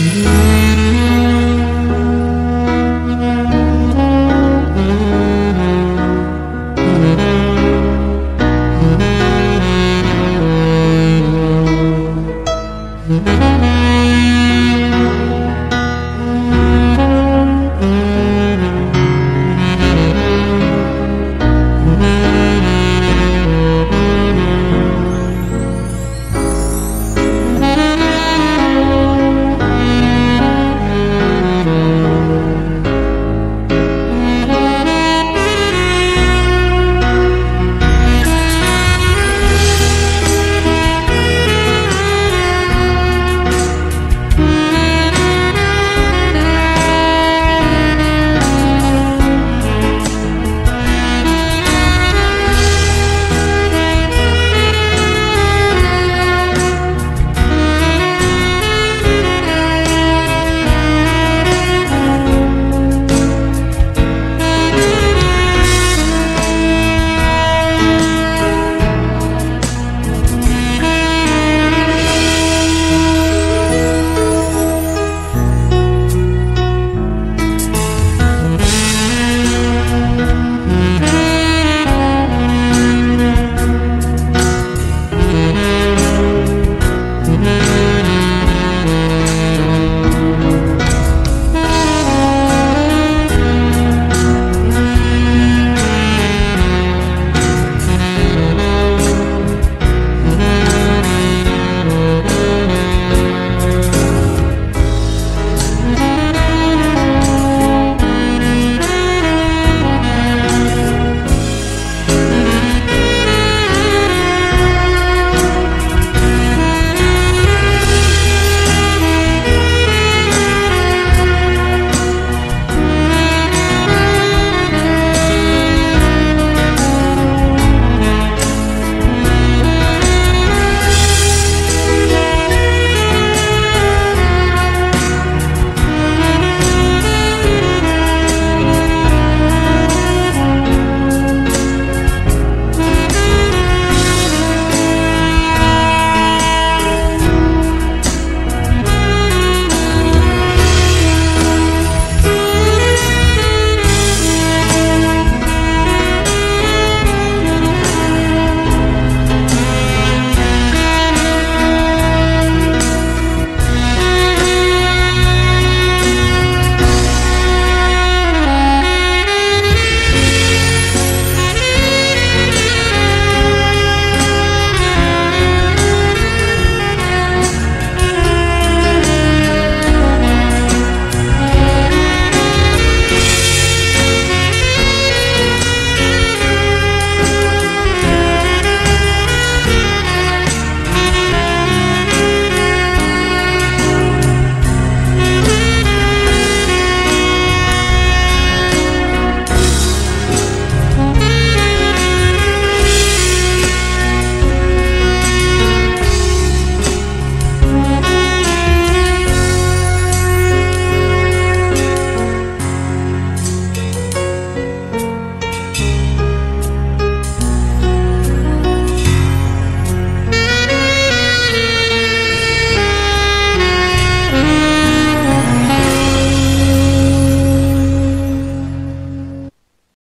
you.